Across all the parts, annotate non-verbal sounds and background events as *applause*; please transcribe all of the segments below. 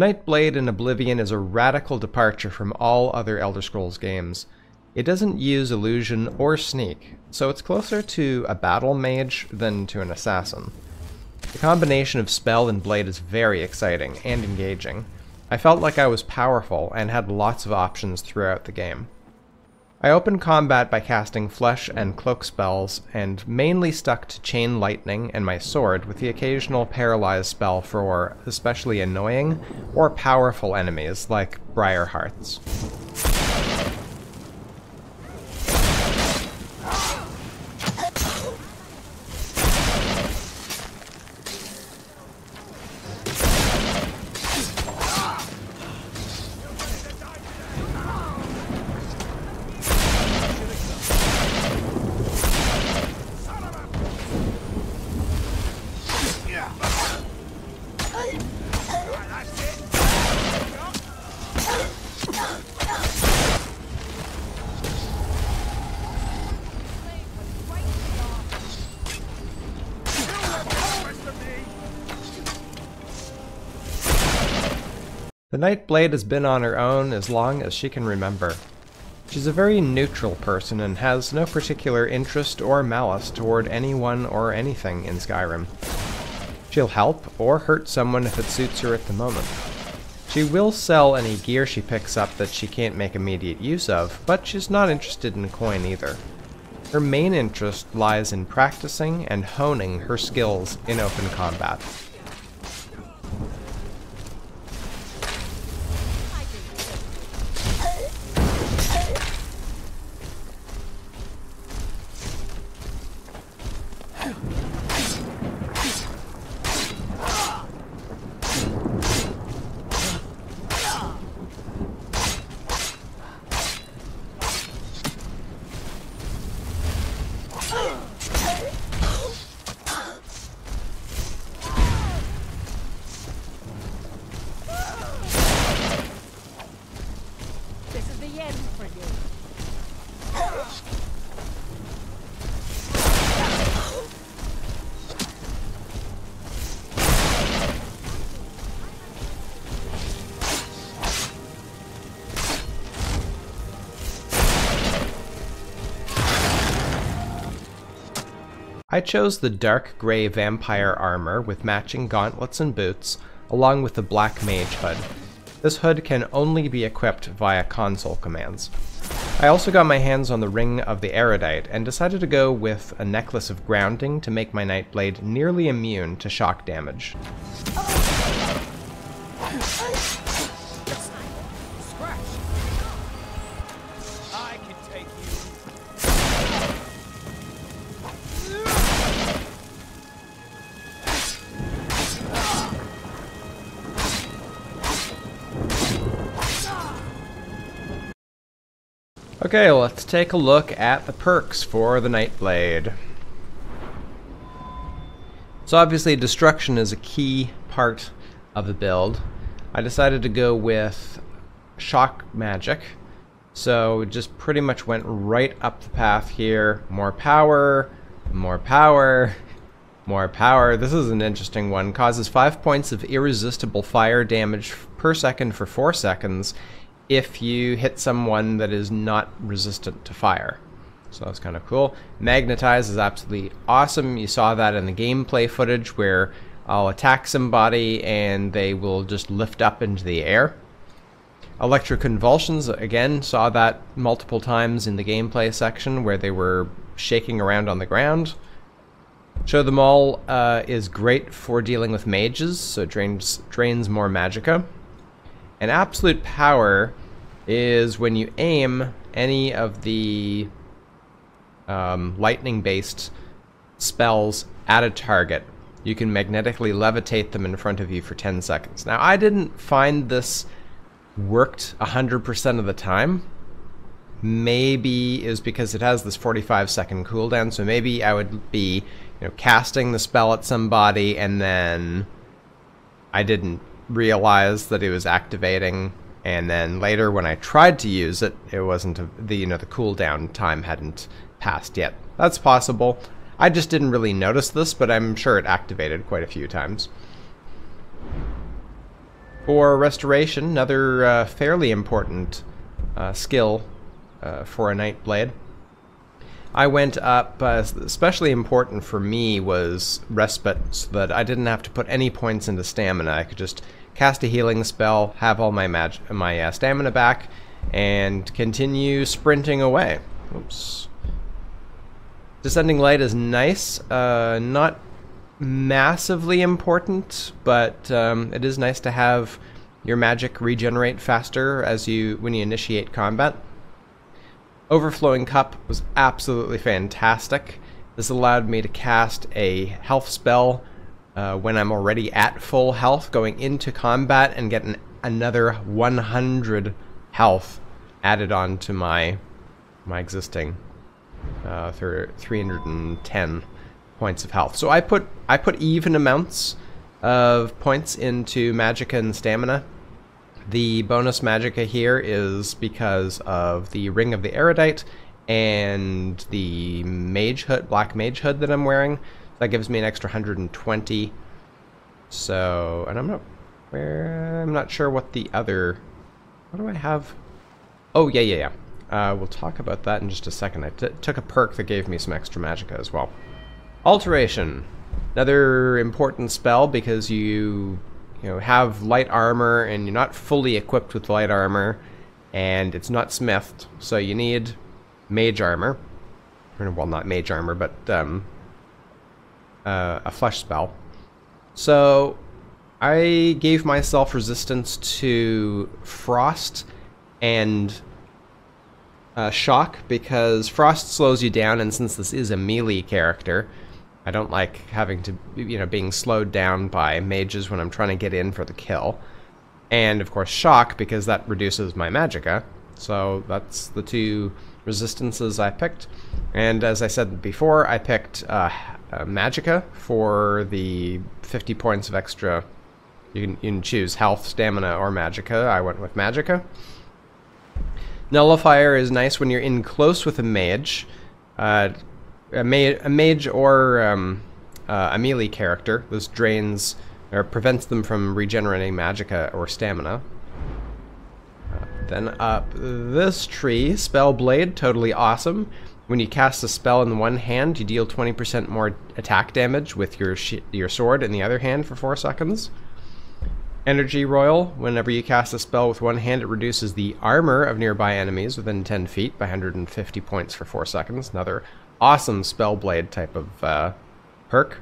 Nightblade in Oblivion is a radical departure from all other Elder Scrolls games. It doesn't use illusion or sneak, so it's closer to a battle mage than to an assassin. The combination of spell and blade is very exciting and engaging. I felt like I was powerful and had lots of options throughout the game. I opened combat by casting flesh and cloak spells, and mainly stuck to Chain Lightning and my sword, with the occasional Paralyze spell for especially annoying or powerful enemies like Briarhearts. The Nightblade has been on her own as long as she can remember. She's a very neutral person and has no particular interest or malice toward anyone or anything in Skyrim. She'll help or hurt someone if it suits her at the moment. She will sell any gear she picks up that she can't make immediate use of, but she's not interested in coin either. Her main interest lies in practicing and honing her skills in open combat. I chose the dark gray vampire armor with matching gauntlets and boots, along with the black mage hood. This hood can only be equipped via console commands. I also got my hands on the Ring of the Erudite and decided to go with a necklace of grounding to make my Nightblade nearly immune to shock damage. Oh. Okay, let's take a look at the perks for the Nightblade. So obviously destruction is a key part of the build. I decided to go with shock magic. So just pretty much went right up the path here. More power, more power, more power. This is an interesting one. Causes 5 points of irresistible fire damage per second for 4 seconds if you hit someone that is not resistant to fire. So that's kind of cool. Magnetize is absolutely awesome. You saw that in the gameplay footage where I'll attack somebody and they will just lift up into the air. Electroconvulsions, again, saw that multiple times in the gameplay section where they were shaking around on the ground. Show them all uh, is great for dealing with mages, so it drains, drains more magicka. And absolute power is when you aim any of the um, lightning based spells at a target, you can magnetically levitate them in front of you for 10 seconds. Now, I didn't find this worked 100% of the time. Maybe is because it has this 45 second cooldown, so maybe I would be, you know, casting the spell at somebody and then I didn't realize that it was activating and then later when I tried to use it, it wasn't a, the you know the cooldown time hadn't passed yet. That's possible. I just didn't really notice this, but I'm sure it activated quite a few times. For restoration, another uh, fairly important uh, skill uh, for a Night Blade. I went up, uh, especially important for me was respite, so that I didn't have to put any points into stamina. I could just cast a healing spell, have all my mag- my uh, stamina back, and continue sprinting away. Oops. Descending Light is nice, uh, not massively important, but um, it is nice to have your magic regenerate faster as you when you initiate combat. Overflowing Cup was absolutely fantastic. This allowed me to cast a health spell uh, when I'm already at full health going into combat and get an, another 100 health added on to my my existing uh, 310 points of health. So I put I put even amounts of points into Magicka and Stamina. The bonus Magicka here is because of the Ring of the Erudite and the Mage Hood, Black Mage Hood that I'm wearing. That gives me an extra 120. So, and I'm not, where, I'm not sure what the other, what do I have? Oh, yeah, yeah, yeah. Uh, we'll talk about that in just a second. I took a perk that gave me some extra magicka as well. Alteration. Another important spell because you you know have light armor and you're not fully equipped with light armor and it's not smithed, so you need mage armor. Well, not mage armor, but um, uh, a flesh spell. So I gave myself resistance to frost and uh, shock because frost slows you down, and since this is a melee character, I don't like having to, you know, being slowed down by mages when I'm trying to get in for the kill. And of course, shock because that reduces my magicka. So that's the two resistances I picked. And as I said before, I picked uh, uh, magicka for the 50 points of extra. You can, you can choose health, stamina, or magicka. I went with magicka. Nullifier is nice when you're in close with a mage. Uh, a, ma a, mage or um, uh, a melee character. This drains or prevents them from regenerating magicka or stamina. Then up this tree, Spell Blade, totally awesome. When you cast a spell in one hand, you deal 20% more attack damage with your your sword in the other hand for 4 seconds. Energy Royal. Whenever you cast a spell with one hand, it reduces the armor of nearby enemies within 10 feet by 150 points for 4 seconds. Another awesome Spellblade type of uh, perk.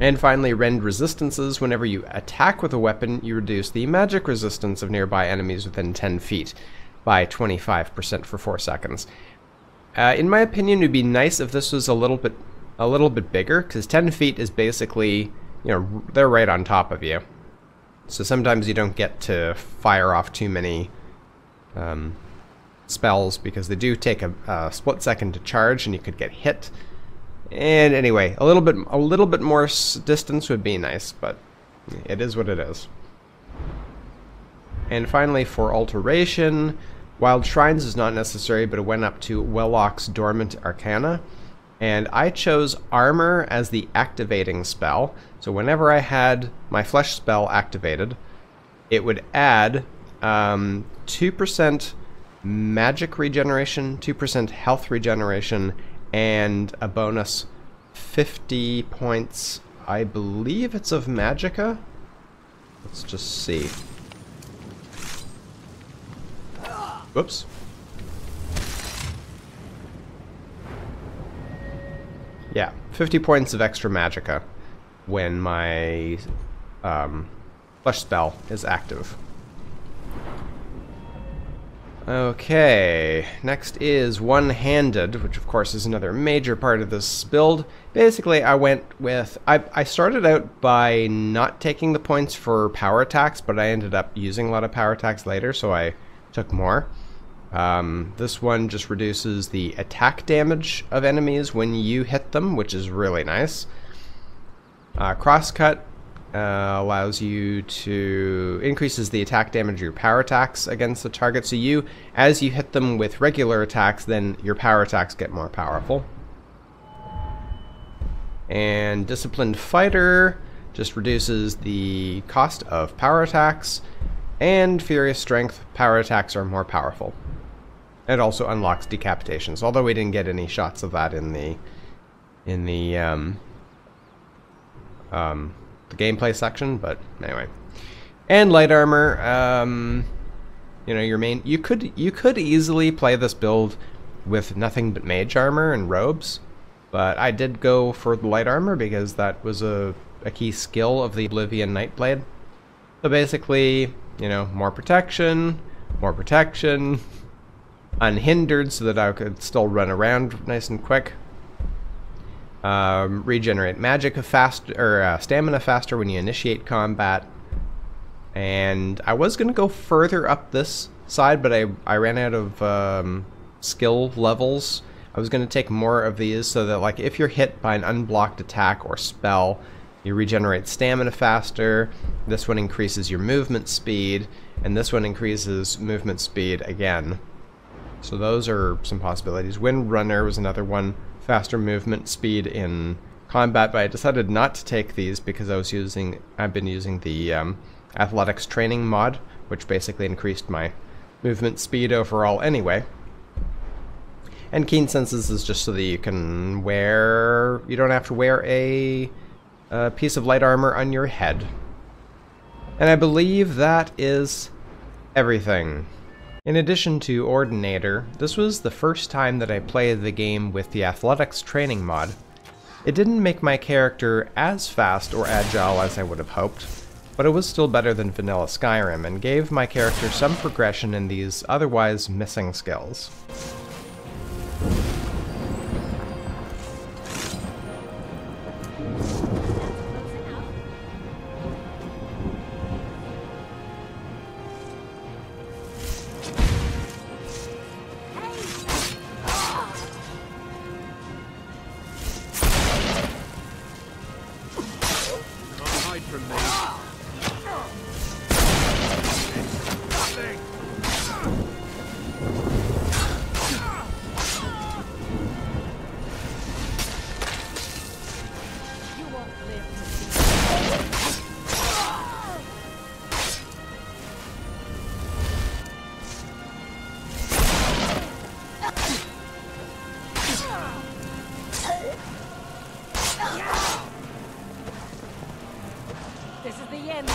And finally, Rend Resistances. Whenever you attack with a weapon, you reduce the magic resistance of nearby enemies within 10 feet by 25% for 4 seconds. Uh, in my opinion, it would be nice if this was a little bit a little bit bigger, because 10 feet is basically, you know, they're right on top of you. So sometimes you don't get to fire off too many um, spells because they do take a, a, split second to charge, and you could get hit. And anyway, a little bit a little bit more distance would be nice, but it is what it is. And finally, for alteration, Wild Shrines is not necessary, but it went up to Wellock's Dormant Arcana. And I chose Armor as the activating spell. So whenever I had my Flesh spell activated, it would add um, 2% magic regeneration, 2% health regeneration, and a bonus 50 points. I believe it's of magicka. Let's just see. Whoops. Yeah, 50 points of extra magicka when my um, flesh spell is active. Okay, next is one-handed, which of course is another major part of this build. Basically, I went with... I, I started out by not taking the points for power attacks, but I ended up using a lot of power attacks later, so I took more. Um, this one just reduces the attack damage of enemies when you hit them, which is really nice. Uh, crosscut uh, allows you to increases the attack damage your power attacks against the target. So you, as you hit them with regular attacks, then your power attacks get more powerful. And disciplined fighter just reduces the cost of power attacks, and Furious Strength power attacks are more powerful. It also unlocks decapitations, although we didn't get any shots of that in the in the um, um, the gameplay section, but anyway. And light armor, um, you know, your main you could you could easily play this build with nothing but mage armor and robes, but I did go for the light armor because that was a, a key skill of the Oblivion Nightblade. So basically, you know, more protection, more protection, *laughs* unhindered so that I could still run around nice and quick. Um, regenerate magic fast or uh, stamina faster when you initiate combat. And I was gonna go further up this side, but I I ran out of um, skill levels. I was gonna take more of these so that like if you're hit by an unblocked attack or spell, you regenerate stamina faster. This one increases your movement speed, and this one increases movement speed again. So those are some possibilities. Wind Runner was another one. Faster movement speed in combat, but I decided not to take these because I was using, I've been using the um, athletics training mod, which basically increased my movement speed overall anyway. And Keen Senses is just so that you can wear, you don't have to wear a, a piece of light armor on your head. And I believe that is everything. In addition to Ordinator, this was the first time that I played the game with the Athletics training mod. It didn't make my character as fast or agile as I would have hoped, but it was still better than vanilla Skyrim and gave my character some progression in these otherwise missing skills. the end.